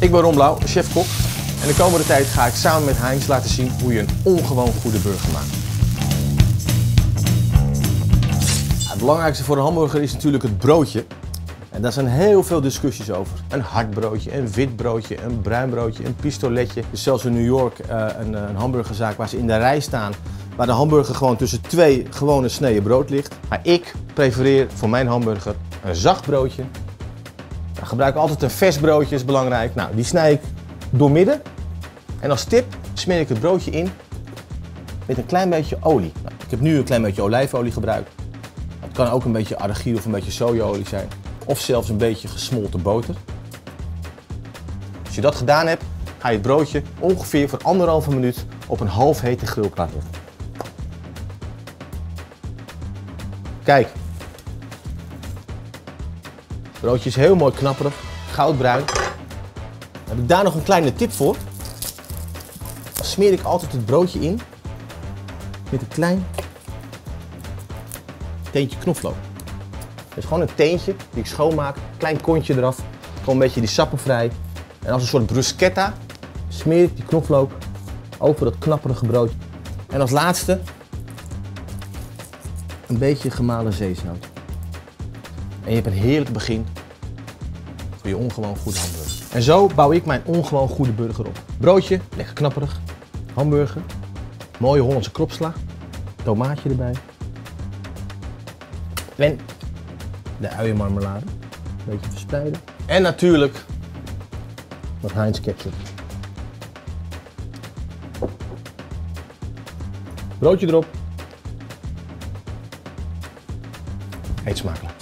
Ik ben Ron Blauw, chef-kok. En de komende tijd ga ik samen met Heinz laten zien hoe je een ongewoon goede burger maakt. Het belangrijkste voor een hamburger is natuurlijk het broodje. En daar zijn heel veel discussies over. Een hard broodje, een wit broodje, een bruin broodje, een pistoletje. Dus zelfs in New York uh, een, een hamburgerzaak waar ze in de rij staan. Waar de hamburger gewoon tussen twee gewone sneden brood ligt. Maar ik prefereer voor mijn hamburger een zacht broodje. Gebruik ik altijd een vers broodje, is belangrijk. Nou, die snij ik door midden. En als tip smeer ik het broodje in met een klein beetje olie. Nou, ik heb nu een klein beetje olijfolie gebruikt. Het kan ook een beetje argile of een beetje sojaolie zijn. Of zelfs een beetje gesmolten boter. Als je dat gedaan hebt, ga je het broodje ongeveer voor anderhalve minuut op een half hete grill leggen. Kijk. Broodje is heel mooi knapperig, goudbruin. Heb ik daar nog een kleine tip voor. Dan smeer ik altijd het broodje in met een klein teentje knoflook. Dus gewoon een teentje die ik schoonmaak, klein kontje eraf, gewoon een beetje die sappen vrij. En als een soort bruschetta smeer ik die knoflook over dat knapperige broodje. En als laatste een beetje gemalen zeezout. En je hebt een heerlijk begin voor je ongewoon goede hamburger. En zo bouw ik mijn ongewoon goede burger op. Broodje, lekker knapperig. Hamburger, mooie Hollandse kropslag. Tomaatje erbij. En de uienmarmelade. Een beetje verspreiden. En natuurlijk wat Heinz ketchup. Broodje erop. Eet smakelijk.